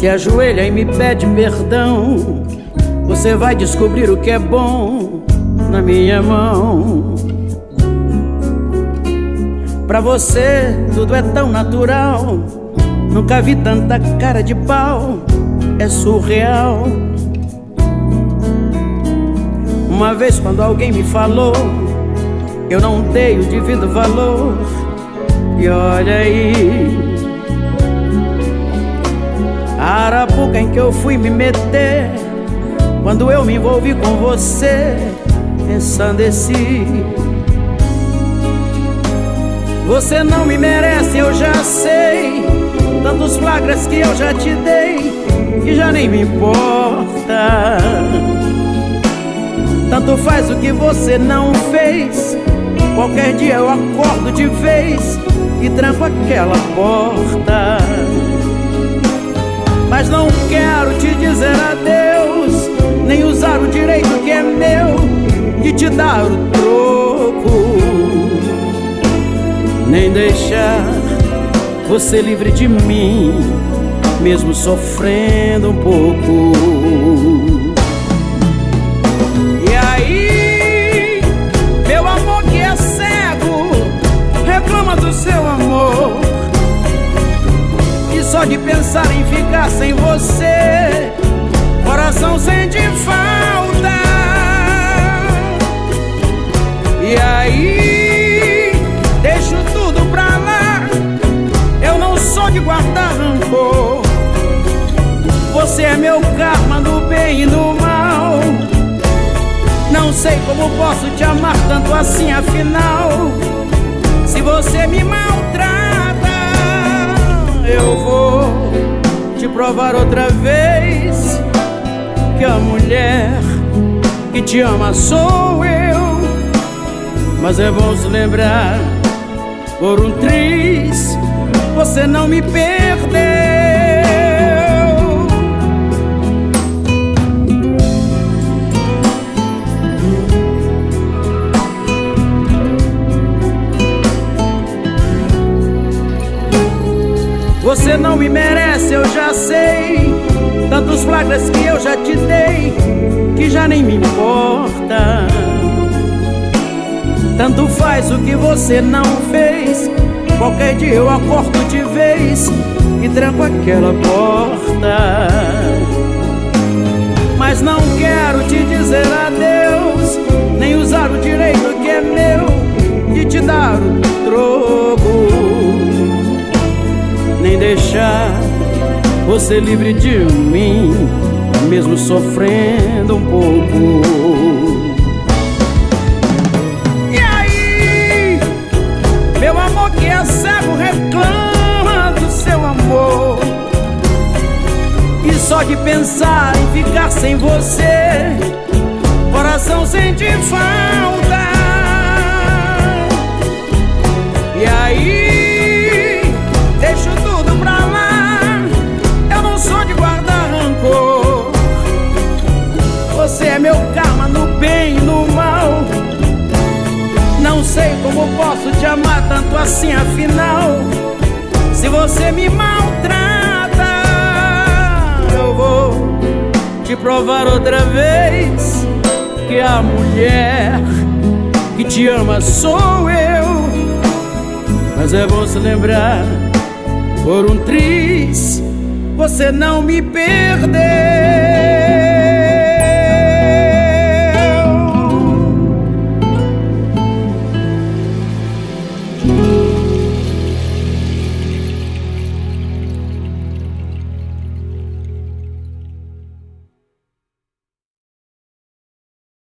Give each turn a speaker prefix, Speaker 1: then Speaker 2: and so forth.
Speaker 1: Se ajoelha e me pede perdão, você vai descobrir o que é bom na minha mão. Pra você tudo é tão natural, nunca vi tanta cara de pau, é surreal. Uma vez quando alguém me falou, eu não dei o devido valor. E olha aí, a arapuca em que eu fui me meter, quando eu me envolvi com você, ensandeci. Você não me merece, eu já sei. Tantos flagras que eu já te dei, que já nem me importa. Tanto faz o que você não fez. Qualquer dia eu acordo de vez e tranco aquela porta. Mas não quero te dizer adeus, nem usar o direito que é meu de te dar o troco, nem deixar você livre de mim, mesmo sofrendo um pouco. Só de pensar em ficar sem você. Coração sente falta. E aí Deixo tudo pra lá. Eu não sou de guardar rancor. Você é meu karma no bem e no mal. Não sei como posso te amar tanto assim afinal. Se você me maltrata provar outra vez que a mulher que te ama sou eu. Mas é bom se lembrar, por um triz, você não me perdeu. Você não me merece, eu já sei. Tantos flagras que eu já te dei, que já nem me importa. Tanto faz o que você não fez. Qualquer dia eu acordo de vez e tranco aquela porta. Mas não quero te dizer adeus, nem usar o direito que é meu de te dar o você livre de mim, mesmo sofrendo um pouco. E aí, meu amor que é cego reclama do seu amor. E só de pensar em ficar sem você, coração sente falta. Não sei como posso te amar tanto assim, afinal. Se você me maltrata, eu vou te provar outra vez que a mulher que te ama sou eu. Mas é bom se lembrar, por um triz, você não me perdeu.